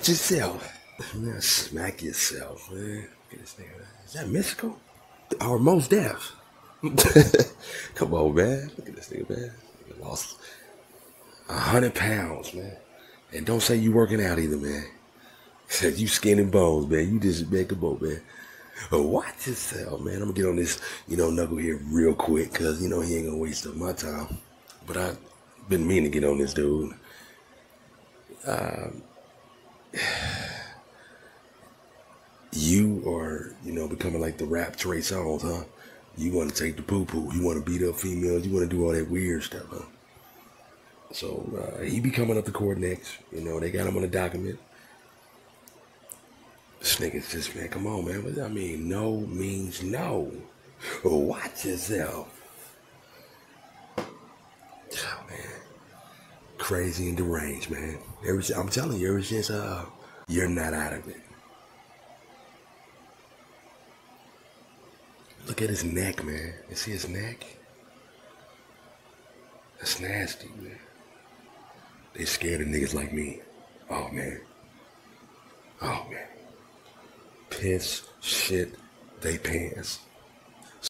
watch yourself. Man, smack yourself, man. Is that Mystikal? Or Mos Def? Come on, man. Look at this nigga, man. Nigga lost a hundred pounds, man. And don't say you working out either, man. You skin and bones, man. You just make a boat, man. But watch yourself, man. I'm gonna get on this, you know, knuckle here real quick, cause you know he ain't gonna waste up my time. But I've been meaning to get on this dude. Um, you are, you know, becoming like the rap Trey Songz, huh? You want to take the poo poo. You want to beat up females. You want to do all that weird stuff, huh? So uh, he be coming up the court next. You know, they got him on a document. This nigga's just, man, come on, man. That mean? No means no. Watch yourself. Oh, man. Crazy and deranged, man. I'm telling you, ever since uh, you're not out of it. Look at his neck, man. You see his neck? That's nasty, man. They scared of niggas like me. Oh, man. Oh, man. Piss, shit, they pants.